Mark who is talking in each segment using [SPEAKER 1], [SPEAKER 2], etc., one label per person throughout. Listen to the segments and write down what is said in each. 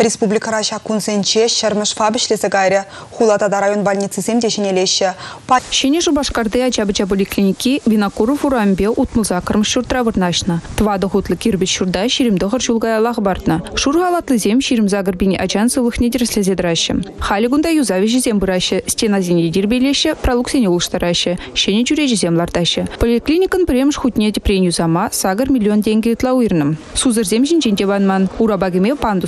[SPEAKER 1] Республикара шакунсенче шермеш фабишлесе гайре хулатада район больницы дешенелеші.
[SPEAKER 2] Шені Башкарды ачабыча поликлиники Винокуров урамбе утмылза кырмыш шуртра вырнашна. Твады хутлы кирбіт шурда ширимді хыршулгай алах бартна. Шур галатлы зем ширим загырбини ачан сылых недерслезе драще. Халигунда юзавиші зем бұраще, стена зене дербелеші, пролуксене улыштараще, шені жүрежі зем лартаще. Поликлиникан премш хутнеті преню зама сагар миллион деньги тлауирным. Сузыр зем жинченте ванман, урабагеме панду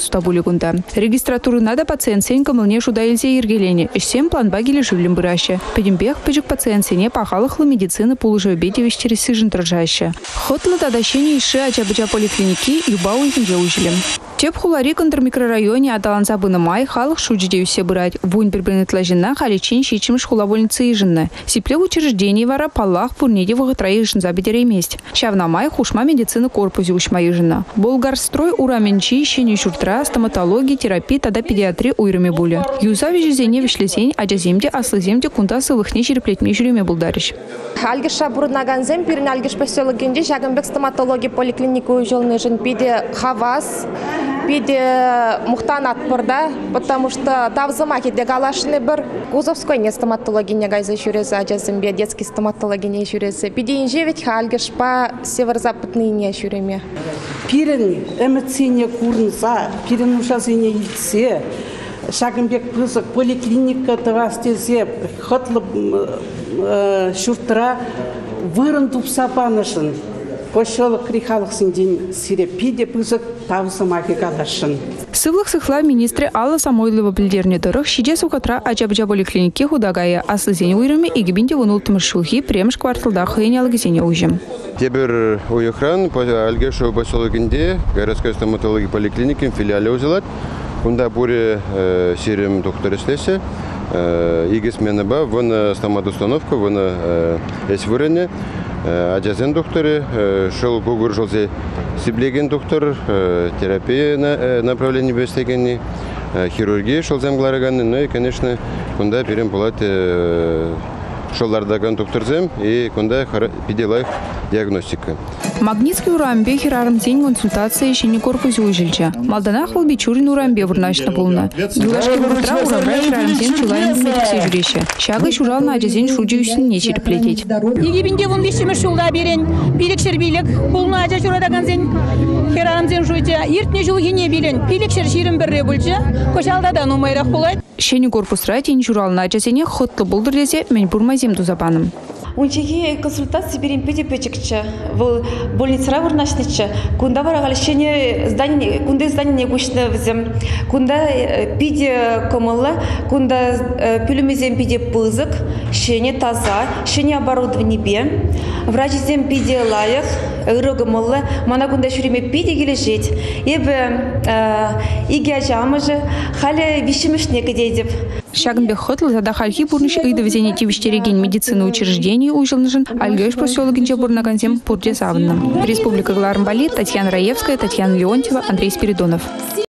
[SPEAKER 2] стабулигунда. Регистратурына да пациент сен кымылне шуда илзе ергелене. Ишсем планба келе жүлім бұраще. Педимбех пыжык пациент сене пахалықлы медицины пулыжы бедевиш через сыжын тұржаще. Хотлы тадащене иши ачабыча поликлиники юба уйкінже ужілім. Теп хулари контр микрорайоне аталан забыны май халық шуджиде усе бырать. Вунь бірбірні тлажына халичин шичимш хула больницы ижынны. Сипле учреждений вара паллах пурнеде вғытра ижын забедере месть. Шавна май хушма медицины корпузе ушма ижына. Болгарстрой ураменчи щене шуртра, стоматология, терапия, тада педиатри уйрыме буле. Юзави жизене вишлесень, аджаземде, аслыземде кунта сылыхне жереплетме жүреме булдарыш.
[SPEAKER 3] Алгиша бурнаганзем, пирин алгиш поселогенде, шагамбек стоматология поликлиника уйжолны жын пиде хавас, Пиде мухтан атпырда, потому что тавзыма кеде галашны бір Гузовской не стоматология не гайза жүресі, аджазымбе детский стоматология не жүресі. Пиде инжевет алгиш па северо-западный не жүреме.
[SPEAKER 4] Пирин эмоцияне курнса, пирин ушасыне итсе, Шагымбек пызык поликлиника тывастесе хотлы шуртыра вырын тупса панышын. Кошолы крихалық синден сирепиде пызык тавсымаки калашын.
[SPEAKER 2] Сывлық сыхла министрі Алла Самойлова білдеріне дұрық шиде сухатра ачабжа поликлинике худагая аслызене уйрыме игибинде вунул тымыршулхи премш кварталда хыйне алгызене ужым.
[SPEAKER 5] Тебір уйықран Альгешу поселогінде городской стоматология поликлиники филиале узылат. Кунда буре сирим доктор істесе. Игес мені ба, вона стоматустановка, вона ес вырыне. Аджазен докторы, шел гугур жолзе сиблеген доктор, терапия направление бестегенни, хирургия шел земгларыганны, ну и, конечно, кунда берем булат шоллардаган докторзем и кунда пиделайх диагностика.
[SPEAKER 2] Магнитский урамбе хирарым день консультация еще не корпузе ужильча. Малданах был бичурин урамбе вырнашна полна. Юлашки вуртра урамбе хирарым день чулайын медиксе жүреше. Шагы шурал на ажазен шуджи үсін не черплететь.
[SPEAKER 6] Егибинде вон бишіме шулда берен, билік шербилік, полна ажа шурадаган зен хирарым ден жуйча, иртне жул ене билен, билік шер ширім бірре бүлча, кошалдадан умайрақ болайд.
[SPEAKER 2] Шені корпусра тень на ажазене хотлы болдыр десе, мен бурмазем дузапаным.
[SPEAKER 7] Унчеги консультации берем печекче, в больницара вырнашниче, кунда барагалищене здание, кунда здание не гушне взем, кунда пиде комылла, кунда пюлемезем пиде пызык, щене таза, щене оборудование бе, врач зем пиде лайық, ырыгымылы, мана кунда шүреме пиде келешет, ебе иге ажамыжы, халі вишімішне кедедіп.
[SPEAKER 2] Шагынбек хотл зада хальхи бурныш ыйды везене тивиштереген медицина учреждений ужылнышын альгеш поселогинче бурнаганзем пурде савынным. Республика Глармбали, Татьяна Раевская, Татьяна Леонтьева, Андрей Спиридонов.